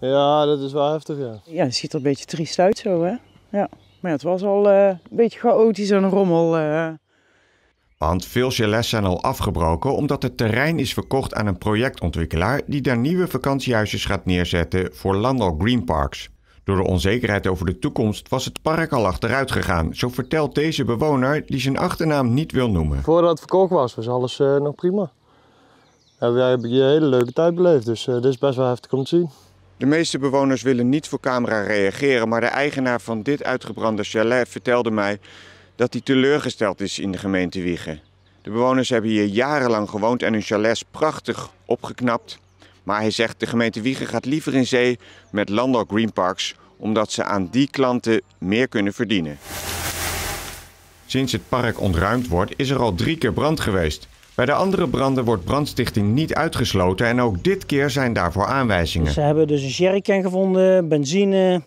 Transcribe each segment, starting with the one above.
Ja, dat is wel heftig, ja. Ja, het ziet er een beetje triest uit zo, hè? Ja. Maar ja, het was al eh, een beetje chaotisch en rommel. eh. Want veel chalets zijn al afgebroken omdat het terrein is verkocht aan een projectontwikkelaar die daar nieuwe vakantiehuisjes gaat neerzetten voor Landal Green Parks. Door de onzekerheid over de toekomst was het park al achteruit gegaan, zo vertelt deze bewoner die zijn achternaam niet wil noemen. Voordat het verkocht was, was alles eh, nog prima. Ja, wij hebben hier een hele leuke tijd beleefd, dus eh, dit is best wel heftig om te zien. De meeste bewoners willen niet voor camera reageren, maar de eigenaar van dit uitgebrande chalet vertelde mij dat hij teleurgesteld is in de gemeente Wiegen. De bewoners hebben hier jarenlang gewoond en hun chalets prachtig opgeknapt. Maar hij zegt de gemeente Wiegen gaat liever in zee met Landal Green Parks, omdat ze aan die klanten meer kunnen verdienen. Sinds het park ontruimd wordt, is er al drie keer brand geweest. Bij de andere branden wordt brandstichting niet uitgesloten en ook dit keer zijn daarvoor aanwijzingen. Ze hebben dus een jerrycan gevonden, benzine.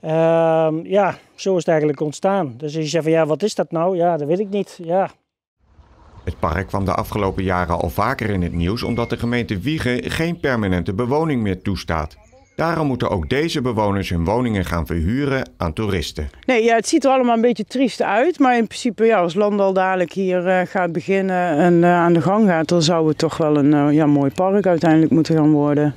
Ehm, ja, zo is het eigenlijk ontstaan. Dus je zegt van ja, wat is dat nou? Ja, dat weet ik niet. Ja, Het park kwam de afgelopen jaren al vaker in het nieuws omdat de gemeente Wiegen geen permanente bewoning meer toestaat. Daarom moeten ook deze bewoners hun woningen gaan verhuren aan toeristen. Nee, ja, het ziet er allemaal een beetje triest uit. Maar in principe, ja, als Landal dadelijk hier eh, gaat beginnen en eh, aan de gang gaat, dan zou het toch wel een eh, ja, mooi park uiteindelijk moeten gaan worden.